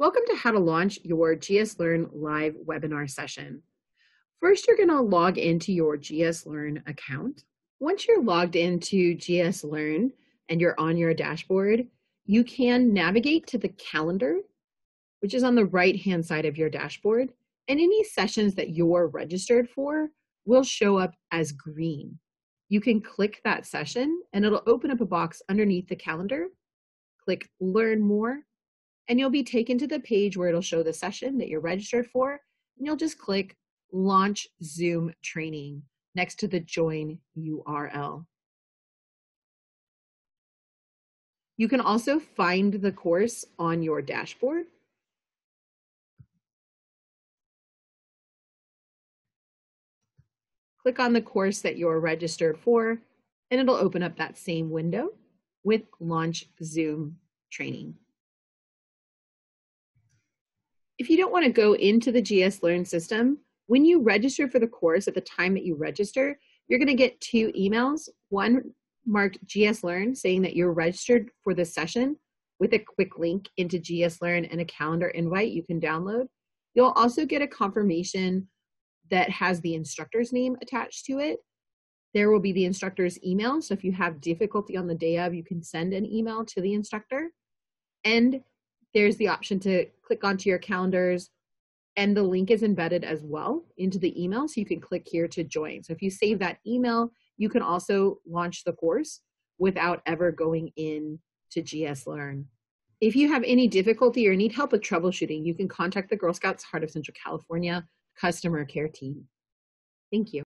Welcome to how to launch your GS Learn live webinar session. First, you're gonna log into your GS Learn account. Once you're logged into GS Learn and you're on your dashboard, you can navigate to the calendar, which is on the right-hand side of your dashboard, and any sessions that you're registered for will show up as green. You can click that session and it'll open up a box underneath the calendar. Click Learn More and you'll be taken to the page where it'll show the session that you're registered for, and you'll just click Launch Zoom Training next to the Join URL. You can also find the course on your dashboard. Click on the course that you're registered for, and it'll open up that same window with Launch Zoom Training. If you don't want to go into the GS Learn system, when you register for the course at the time that you register, you're going to get two emails. One marked GS Learn saying that you're registered for this session with a quick link into GS Learn and a calendar invite you can download. You'll also get a confirmation that has the instructor's name attached to it. There will be the instructor's email. So if you have difficulty on the day of, you can send an email to the instructor. And there's the option to click onto your calendars and the link is embedded as well into the email so you can click here to join. So if you save that email you can also launch the course without ever going in to gs learn. If you have any difficulty or need help with troubleshooting you can contact the girl scouts heart of central california customer care team. Thank you